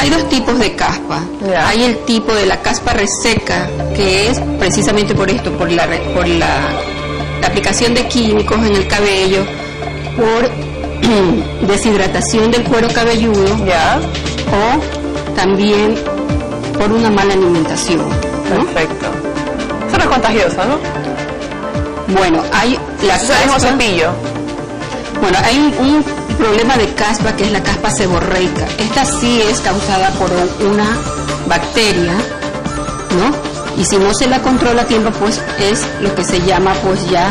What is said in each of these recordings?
hay dos tipos de caspa. Hay el tipo de la caspa reseca, que es precisamente por esto, por la, por la, la aplicación de químicos en el cabello, por deshidratación del cuero cabelludo Ya, o también por una mala alimentación. ¿no? perfecto. Eso no es contagioso, ¿no? Bueno, hay la es caspa- cepillo. Bueno, hay un, un problema de caspa que es la caspa seborreica. Esta sí es causada por una bacteria, ¿no? Y si no se la controla a tiempo, pues es lo que se llama pues ya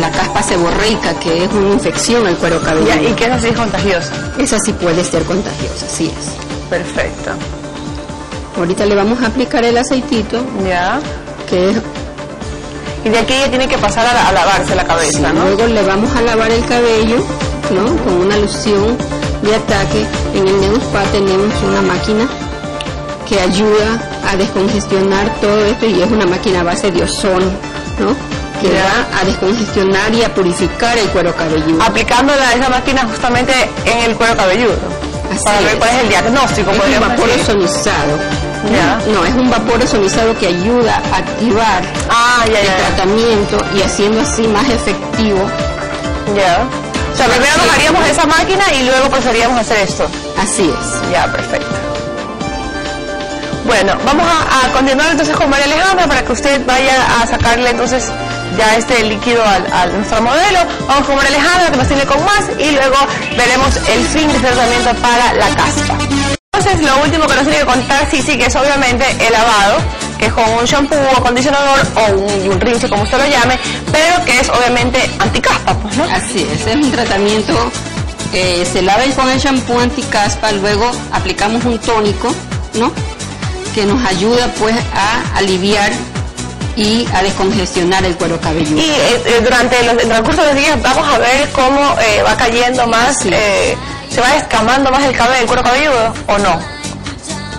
la caspa seborreica, que es una infección al cuero cabelludo. y que sí es contagioso. Esa sí puede ser contagiosa, así es. Perfecto. Ahorita le vamos a aplicar el aceitito, Ya. que es Y de aquí ella tiene que pasar a lavarse la cabeza, ¿no? Luego le vamos a lavar el cabello, ¿no? Con una loción de ataque. En el Neus Spa tenemos una máquina que ayuda a descongestionar todo esto y es una máquina a base de ozono, ¿no? Que va a descongestionar y a purificar el cuero cabelludo. Aplicando la, esa máquina justamente en el cuero cabelludo. Así para ver cuál es el diagnóstico. Es un vapor decir. ozonizado. Ya. No, es un vapor ozonizado que ayuda a activar Ah, ya, el tratamiento y haciendo así más efectivo. Ya. Sea, primero nos haríamos esa máquina y luego procederíamos a hacer esto. Así es. Ya, perfecto. Bueno, vamos a, a continuar entonces con María Alejandra para que usted vaya a sacarle entonces ya este líquido al, a nuestro modelo. Vamos con María Alejandra que nos tiene con más y luego veremos el fin de tratamiento para la caspa. Entonces lo último que nos tiene que contar sí, sí, que es obviamente el lavado, que es con un shampoo o acondicionador o un, un rinse como usted lo llame, pero que es obviamente anticaspa, pues, ¿no? Así es, es un tratamiento que se lava con el shampoo anticaspa, luego aplicamos un tónico, ¿no? Que nos ayuda pues a aliviar y a descongestionar el cuero cabelludo. Y eh, eh, durante los, el transcurso de los días vamos a ver cómo eh, va cayendo más, Sí. eh, se va descamando más el cabello, el cuero cabelludo, ¿o no?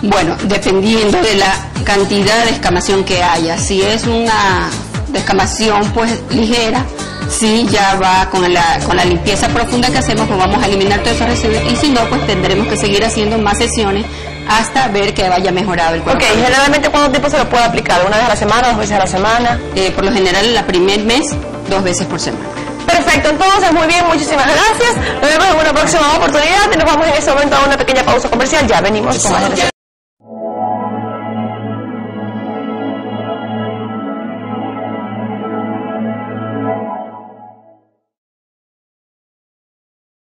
Bueno, dependiendo de la cantidad de descamación que haya, si es una descamación pues ligera, sí ya va con la, con la limpieza profunda que hacemos, pues vamos a eliminar todos esos residuos y si no, pues tendremos que seguir haciendo más sesiones hasta ver que vaya mejorado el cuero Ok, generalmente ¿cuánto tiempo se lo puede aplicar? ¿Una vez a la semana, dos veces a la semana? Eh, por lo general, en el primer mes, dos veces por semana. Perfecto, entonces muy bien, muchísimas gracias. Nos vemos en una próxima oportunidad y nos vamos en este momento a una pequeña pausa comercial. Ya venimos con más.